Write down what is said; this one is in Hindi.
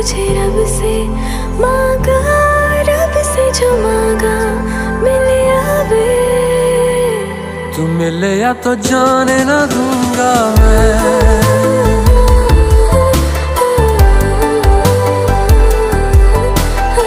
तुझे रब से मांगा, रब से जो मांगा, मिले आवे। तू मिले या तो जाने ना दूँ।